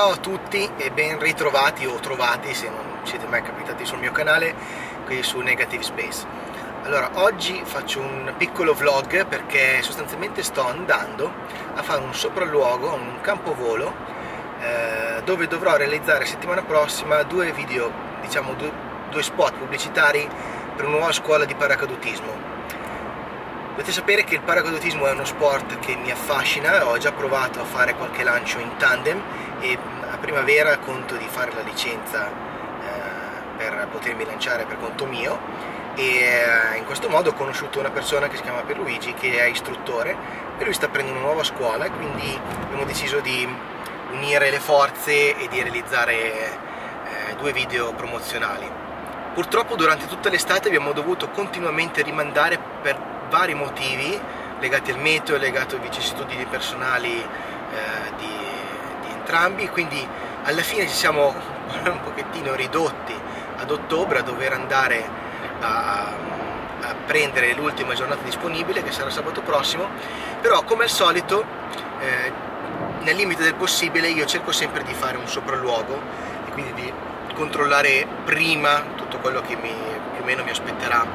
Ciao, a tutti e ben ritrovati o trovati se non siete mai capitati sul mio canale qui su Negative Space. Allora, oggi faccio un piccolo vlog perché sostanzialmente sto andando a fare un sopralluogo un campovolo eh, dove dovrò realizzare settimana prossima due video, diciamo due, due spot pubblicitari per una nuova scuola di paracadutismo Dovete sapere che il paracadutismo è uno sport che mi affascina, ho già provato a fare qualche lancio in tandem e a primavera conto di fare la licenza eh, per potermi lanciare per conto mio e eh, in questo modo ho conosciuto una persona che si chiama Pierluigi che è istruttore e lui sta prendendo una nuova scuola e quindi abbiamo deciso di unire le forze e di realizzare eh, due video promozionali. Purtroppo durante tutta l'estate abbiamo dovuto continuamente rimandare per vari motivi legati al meteo, legati ai vicissitudini personali eh, di, di entrambi, quindi alla fine ci siamo un pochettino ridotti ad ottobre a dover andare a, a prendere l'ultima giornata disponibile che sarà sabato prossimo, però come al solito eh, nel limite del possibile io cerco sempre di fare un sopralluogo e quindi di controllare prima tutto quello che mi, più o meno mi aspetterà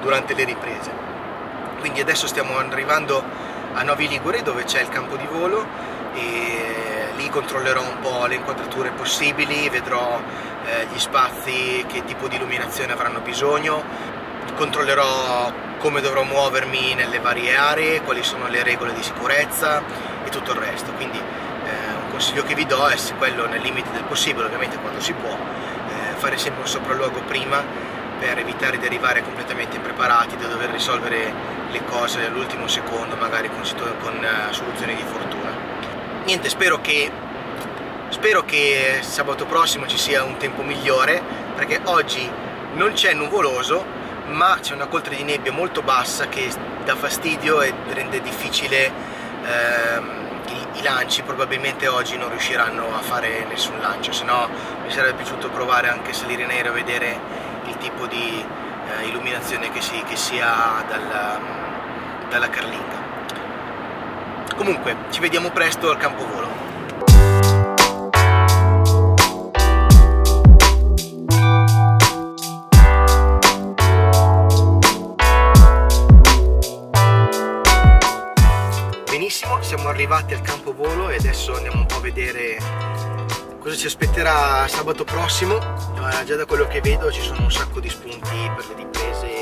durante le riprese quindi adesso stiamo arrivando a Novi Ligure dove c'è il campo di volo e lì controllerò un po' le inquadrature possibili, vedrò eh, gli spazi, che tipo di illuminazione avranno bisogno, controllerò come dovrò muovermi nelle varie aree, quali sono le regole di sicurezza e tutto il resto. Quindi eh, un consiglio che vi do è quello nel limite del possibile, ovviamente quando si può, eh, fare sempre un sopralluogo prima per evitare di arrivare completamente impreparati, da dover risolvere le cose all'ultimo secondo, magari con, con uh, soluzioni di fortuna. Niente, spero che, spero che sabato prossimo ci sia un tempo migliore, perché oggi non c'è nuvoloso, ma c'è una coltre di nebbia molto bassa che dà fastidio e rende difficile ehm, i, lanci, probabilmente oggi non riusciranno a fare nessun lancio, se no mi sarebbe piaciuto provare anche a salire in aereo a vedere il tipo di eh, illuminazione che si, che si ha dalla, dalla carlinga. Comunque, ci vediamo presto al campo volo. Benissimo, siamo arrivati al campo volo e adesso andiamo un po' a vedere cosa ci aspetterà sabato prossimo già da quello che vedo ci sono un sacco di spunti per le riprese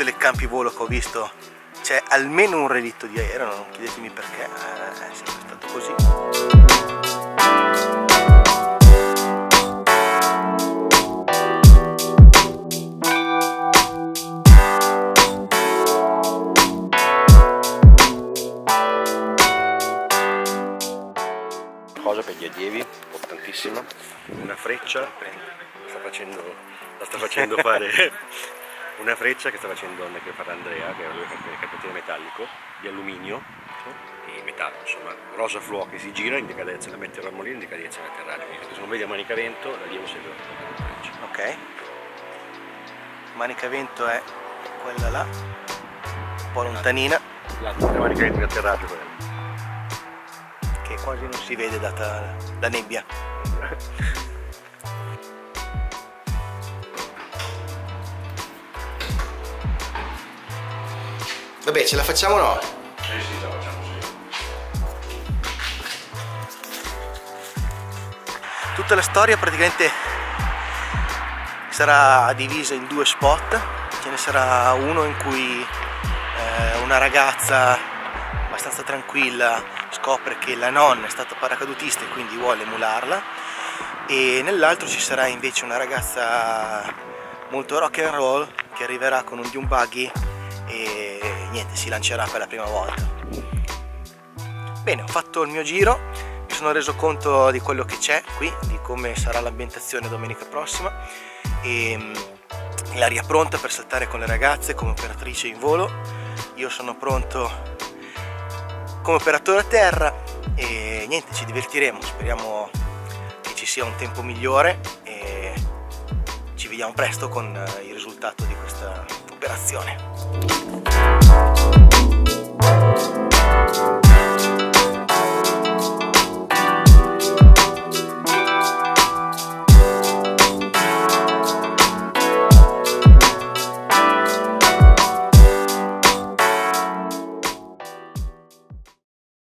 tutte le campi volo che ho visto c'è almeno un relitto di aereo non chiedetemi perché eh, è sempre stato così. Cosa per gli allievi? Importantissima. Una freccia? Sta facendo, la sta facendo fare una freccia che sta facendo che fa Andrea, che è il carpentiere metallico, di alluminio e metallo, insomma, rosa fluo che si gira, indica la direzione da mettere al molino, indica la direzione atterraggio. Se non vedi a manicavento, l'allievo segue la freccia. Ok. Manicavento è quella là, un po' lontanina. L'altra, la manicavento di atterraggio quella. Che quasi non si vede data la nebbia. Vabbè, ce la facciamo o no? Sì, sì, ce la facciamo, sì. tutta la storia praticamente sarà divisa in due spot ce ne sarà uno in cui eh, una ragazza abbastanza tranquilla scopre che la nonna è stata paracadutista e quindi vuole emularla e nell'altro ci sarà invece una ragazza molto rock and roll che arriverà con un dune buggy e niente si lancerà per la prima volta. Bene ho fatto il mio giro mi sono reso conto di quello che c'è qui di come sarà l'ambientazione domenica prossima. E mm, l'aria pronta per saltare con le ragazze come operatrice in volo. Io sono pronto come operatore a terra e niente ci divertiremo. Speriamo che ci sia un tempo migliore e ci vediamo presto con il risultato di questa liberazione.